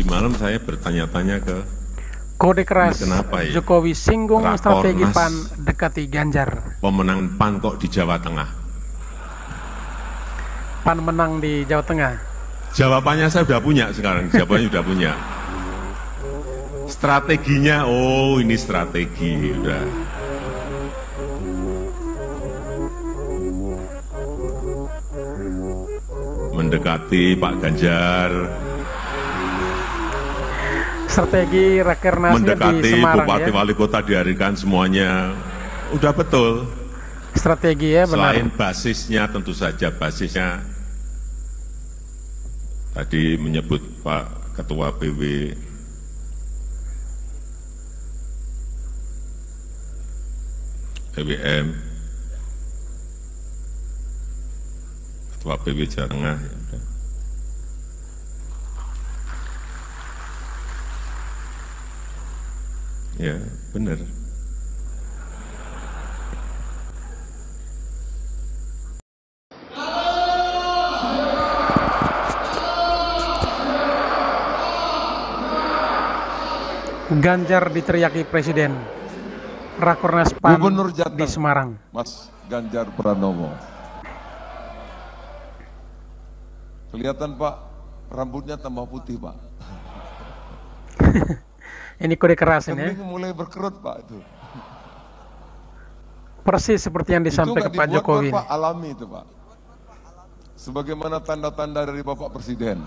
Tadi malam saya bertanya-tanya ke Kode keras Kenapa ya? Jokowi singgung Rakornas. strategi PAN dekati Ganjar. pemenang PAN kok di Jawa Tengah. PAN menang di Jawa Tengah. Jawabannya saya sudah punya sekarang, jawabannya sudah punya. Strateginya, oh ini strategi, udah. Mendekati Pak Ganjar, Strategi rakernasnya di mendekati Semarang bupati ya. wali kota dihadirkan semuanya. Udah betul. Strategi ya benar. Selain basisnya tentu saja basisnya tadi menyebut Pak Ketua PW PWM Ketua PW Jawa Tengah ya Ya, benar. Ganjar diteriaki Presiden. Rakornas PAN Gubernur di Jateng. Semarang. Mas Ganjar Pranowo. Kelihatan Pak, rambutnya tambah putih Pak. Ini kode keras ini ya. Mulai berkerut Pak itu. Persis seperti yang disampaikan itu Pak Jokowi. Pak, alami itu Pak. Sebagaimana tanda-tanda dari Bapak Presiden.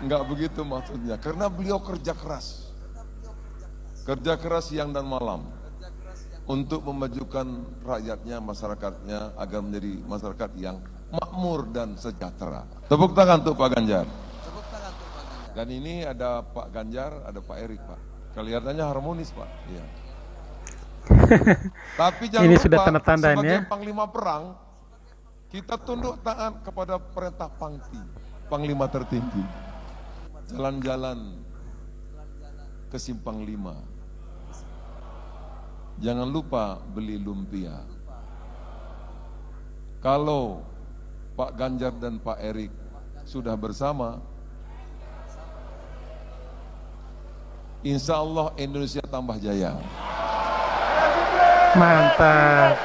Enggak begitu maksudnya, karena beliau kerja keras. Kerja keras siang dan malam untuk memajukan rakyatnya, masyarakatnya agar menjadi masyarakat yang makmur dan sejahtera. Tepuk tangan untuk Pak Ganjar. Dan ini ada Pak Ganjar, ada Pak Erik, Pak. Kelihatannya harmonis, Pak. Iya. Tapi jangan Ini lupa, sudah ini sebagai ya. panglima perang, kita tunduk taat kepada perintah Pangti, panglima tertinggi. Jalan-jalan ke simpang lima. Jangan lupa beli lumpia. Kalau Pak Ganjar dan Pak Erik sudah bersama, insya Allah Indonesia tambah jaya. Mantap.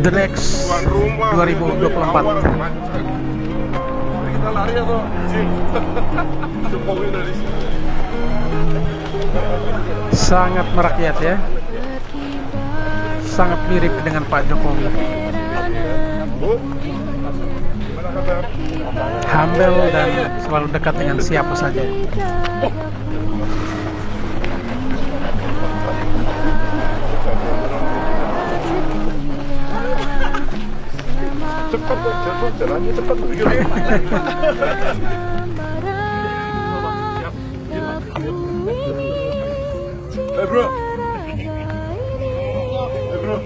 The next 2024. Sangat merakyat ya. Sangat mirip dengan Pak Jokowi. Humble dan selalu dekat dengan siapa saja. Hey bro. Hey bro.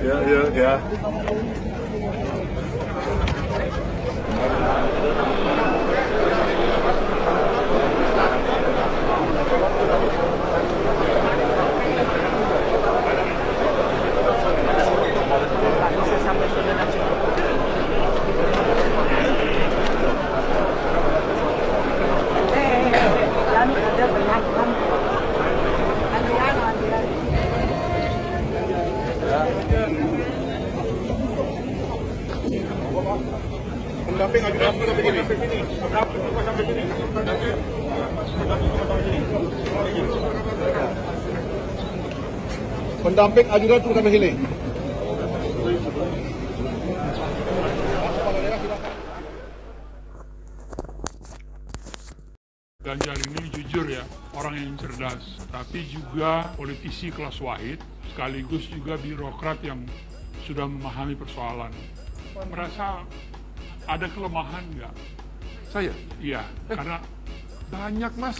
Ya, ya, ya. Pendamping ajudan turun sampai sini. Ganjar ini jujur ya, orang yang cerdas, tapi juga politisi kelas wahid, sekaligus juga birokrat yang sudah memahami persoalan. merasa ada kelemahan nggak? Saya Iya, karena banyak mas.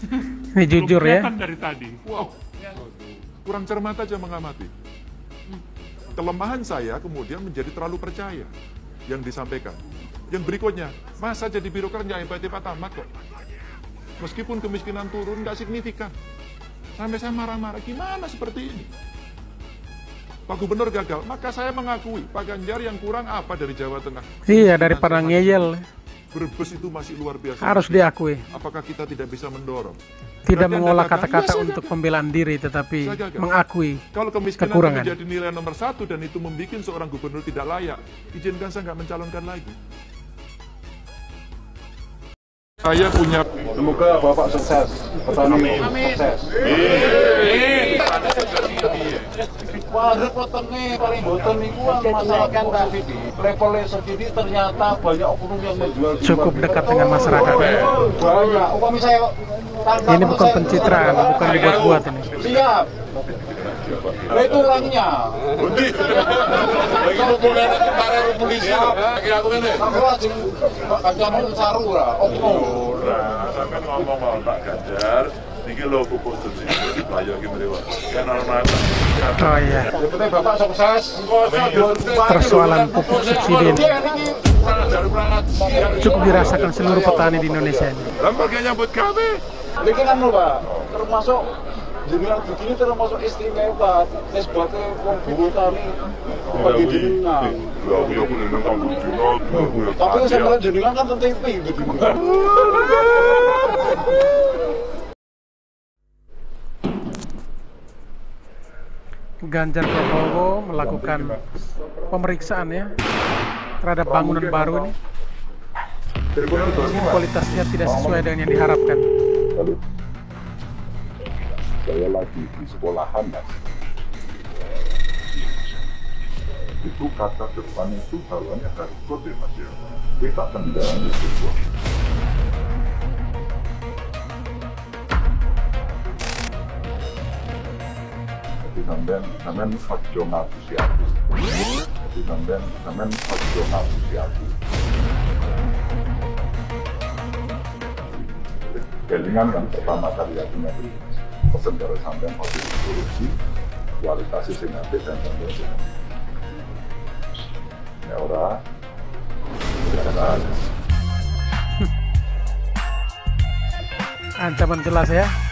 Ini jujur ya. kelihatan dari tadi. Wow, kurang cermat aja mengamati. Kelemahan saya kemudian menjadi terlalu percaya yang disampaikan. Yang berikutnya, masa jadi birokrat nggak hebat-hebat amat kok. Meskipun kemiskinan turun nggak signifikan. Sampai saya marah-marah, gimana seperti ini? Pak Gubernur gagal, maka saya mengakui Pak Ganjar yang kurang apa dari Jawa Tengah. Iya daripada ngeyel Brebes itu masih luar biasa. harus diakui. Apakah kita tidak bisa mendorong? Tidak Berarti mengolah kata-kata saya untuk gagal. pembelaan diri tetapi mengakui. Kalau kemiskinan Kekurangan. menjadi nilai nomor satu dan itu membuat seorang gubernur tidak layak, izinkan saya nggak mencalonkan lagi. Saya punya Semoga Bapak sukses. Petani sukses. Wah, repotnya paling boten niku kan masalah Covid. Levelnya segini ternyata banyak oknum yang menjual Cukup dekat dengan masyarakat. Banyak. Upami saya tanpa Ini bukan saya- pencitraan, bukan dibuat-buat ini. Siap. Nah, itu orangnya. Kalau boleh kemarin polisi, kayak aku ini. Aku lagi kancamu saru lah, oknum. Ora, sampean ngomong Pak Ganjar, Kan normal. Oh iya, Bapak sukses. persoalan pupuk subsidi ini cukup dirasakan seluruh petani di Indonesia ini. lembaga nyambut kami. Ini kan lho Pak, termasuk jenengan begini termasuk istimewa. Tes buatnya wong tani bagi jenengan. Ya ya kudu nang kampung dino, ya Tapi saya jenengan kan penting tinggi jenengan. Ganjar Pranowo melakukan pemeriksaan ya terhadap bangunan baru ini. Kualitasnya tidak sesuai dengan yang diharapkan. saya lagi di sekolahan mas. Itu kata depan itu bawahnya gargot ya mas ya. Kita tendang itu. Jadi sampean sampean ojo ngapusi aku. Jadi sampean sampean ojo ngapusi aku. Kelingan kan pertama kali aku nyari pesen dari sampean ojo korupsi kualitasnya sing apik dan sampean sing. Ya. Ya ora. Ancaman jelas ya.